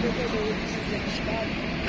Thank you. the